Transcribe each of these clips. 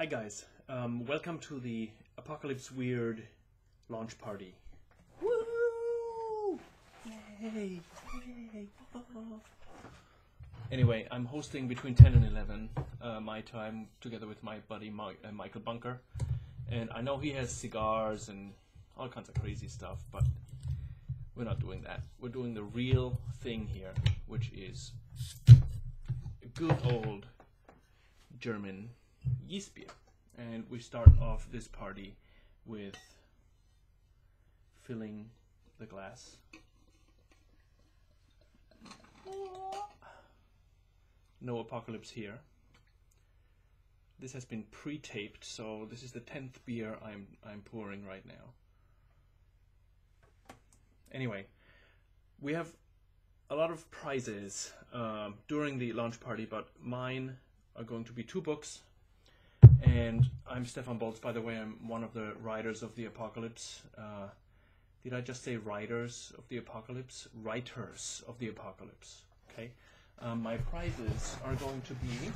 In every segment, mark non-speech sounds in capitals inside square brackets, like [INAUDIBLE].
Hi guys, um, welcome to the Apocalypse Weird launch party. Woo! Yay! Yay! [LAUGHS] Anyway, I'm hosting between 10 and 11 uh, my time together with my buddy uh, Michael Bunker. And I know he has cigars and all kinds of crazy stuff, but we're not doing that. We're doing the real thing here, which is good old German beer. And we start off this party with filling the glass. No apocalypse here. This has been pre-taped, so this is the tenth beer I'm I'm pouring right now. Anyway, we have a lot of prizes um, during the launch party, but mine are going to be two books. And I'm Stefan Bolz, by the way. I'm one of the writers of the Apocalypse. Uh, did I just say writers of the Apocalypse? Writers of the Apocalypse. Okay. Um, my prizes are going to be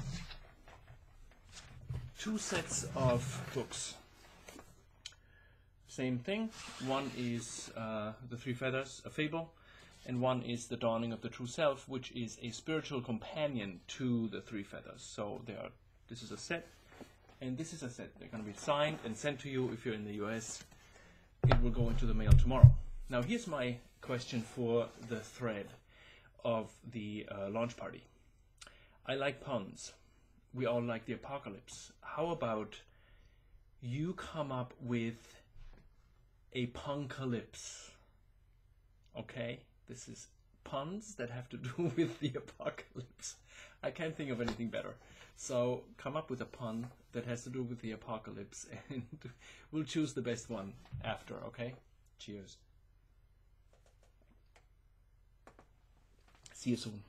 two sets of books. Same thing. One is uh, The Three Feathers, a fable, and one is The Dawning of the True Self, which is a spiritual companion to The Three Feathers. So they are. This is a set, and this is a set. They're going to be signed and sent to you if you're in the U.S. It will go into the mail tomorrow. Now, here's my question for the thread of the uh, launch party. I like puns. We all like the apocalypse. How about you come up with a punkalypse? Okay, this is puns that have to [LAUGHS] do with the apocalypse. I can't think of anything better. So come up with a pun that has to do with the apocalypse [LAUGHS] and we'll choose the best one after, okay? Cheers. See you soon.